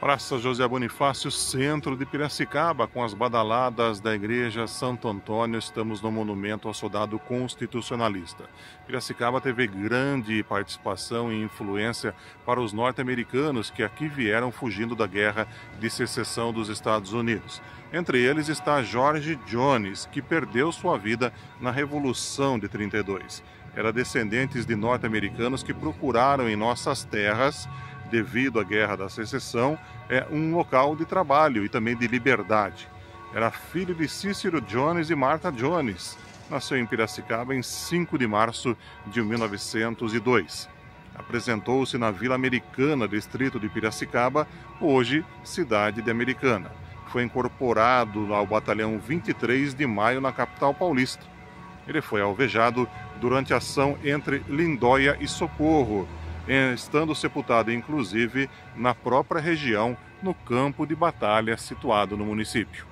Praça José Bonifácio, centro de Piracicaba, com as badaladas da Igreja Santo Antônio, estamos no monumento ao soldado constitucionalista. Piracicaba teve grande participação e influência para os norte-americanos que aqui vieram fugindo da guerra de secessão dos Estados Unidos. Entre eles está George Jones, que perdeu sua vida na Revolução de 32. Era descendentes de norte-americanos que procuraram em nossas terras devido à Guerra da Secessão, é um local de trabalho e também de liberdade. Era filho de Cícero Jones e Martha Jones. Nasceu em Piracicaba em 5 de março de 1902. Apresentou-se na Vila Americana, distrito de Piracicaba, hoje cidade de Americana. Foi incorporado ao Batalhão 23 de Maio na capital paulista. Ele foi alvejado durante a ação entre Lindóia e Socorro, estando sepultado inclusive na própria região, no campo de batalha situado no município.